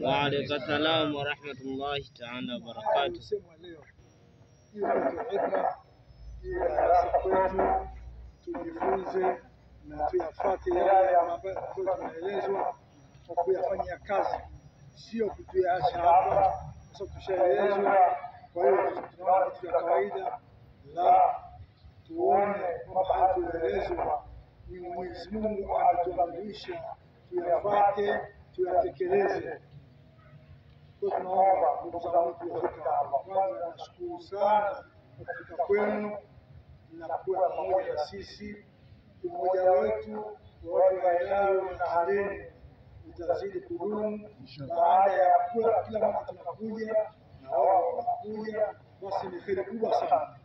Waalaikum salam salaam wa rahmatullahi ta'ala wa barakatuh. tujifunze na tuyafuate yale ambayo tunaelezwa kwa kuyafanyia kazi, sio kutuyaacha hapa sasa tushaelezwa. Kwa hiyo tunaona vitu vya kawaida, la tuone kwamba haya tunaelezwa ni Mwenyezi Mungu anatuamrisha tuyafuate, tuyatekeleze. Kwa tunaomba ndugu zangu tuliofika hapa, kwanza nashukuru sana kufika kwenu na kuwa pamoja na sisi. Umoja wetu wa watu wa Ilala na Handeni utazidi kudumu baada ya kuwa kila mwaka tunakuja na wao wanakuja, basi ni heri kubwa sana.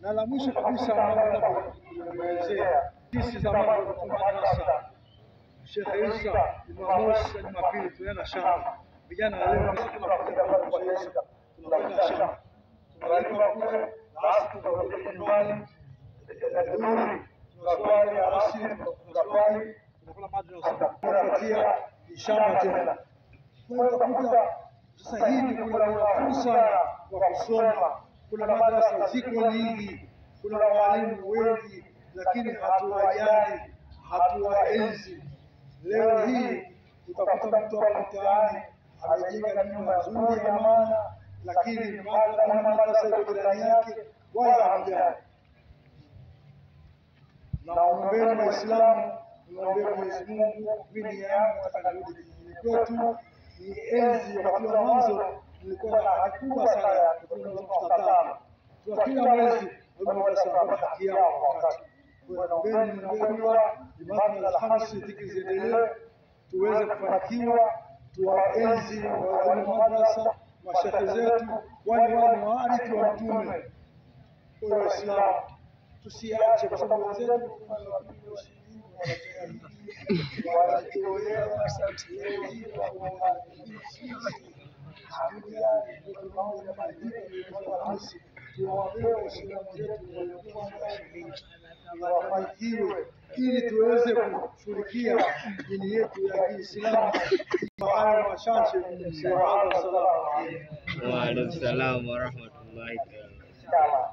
Na la mwisho kabisa ambalo kuelezea sisi zamani kwa madrasa Sheikh Isa Jumamosi na Jumapili tunaenda shamba. Vijana sasa hivi kuna fursa wa kusoma, kuna madarasa ziko nyingi, kuna walimu wengi, lakini hatuwajali, hatuwaenzi. Leo hii utakuta mtu mtaani amejenga nyumba nzuri ya maana, lakini madrasa iko jirani yake, wala hamjali. Na waombeni Waislamu, naombeni Mwenyezi Mungu. Mimi yangu takanirudi kijijini kwetu, ni enzi wakati wa mwanzo nilikuwa na haki kubwa sana ya kutoka kwa kila mwezi madrasa haki yao kwa wakati. Kwa naombeni dua, Jumatatu na Alhamisi dhikri ziendelee, tuweze kufanikiwa, tuwaenzi walimu madrasa, mashehe zetu, wale wale waarithi wa Mtume. Kwa Waislamu tusiache, kwa sababu wenzetu wafanikiwe ili tuweze kushughulikia dini yetu ya Kiislamu. Hayo machache, Waalaikum salam warahmatullahi taala